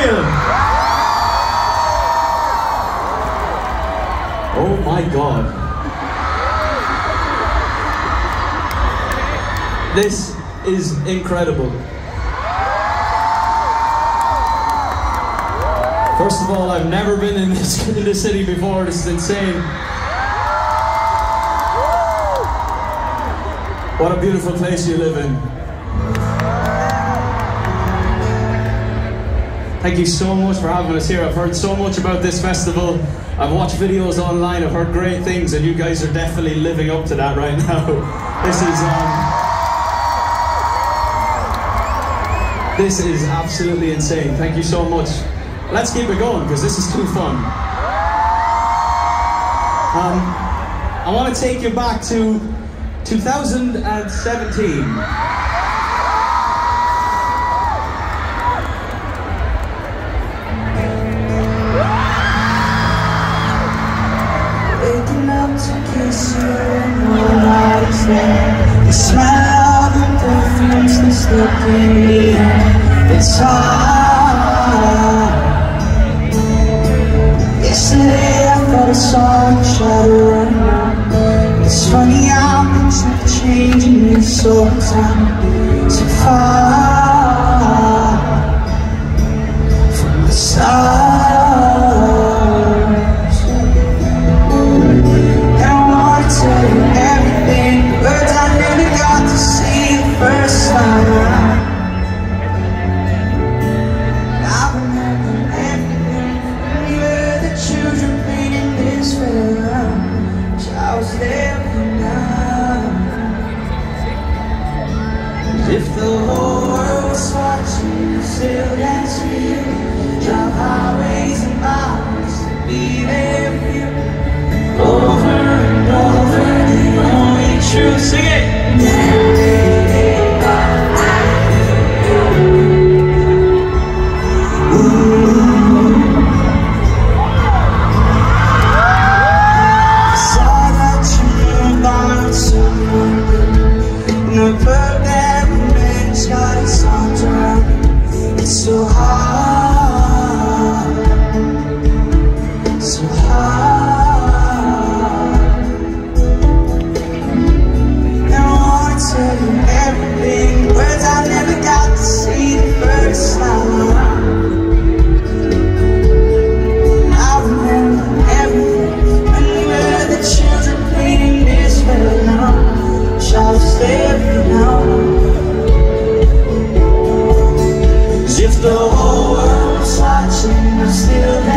Nashville. Oh my God. This is incredible. First of all, I've never been in this, in this city before. This is insane. What a beautiful place you live in. Thank you so much for having us here. I've heard so much about this festival. I've watched videos online. I've heard great things, and you guys are definitely living up to that right now. This is um, this is absolutely insane. Thank you so much. Let's keep it going because this is too fun. Um, I want to take you back to 2017. It's hard. Yesterday I thought I saw shadow. It's funny how things have changed so far from the stars. Whole world was watching, you still dance for you. Drive highways and byways be there watching, I still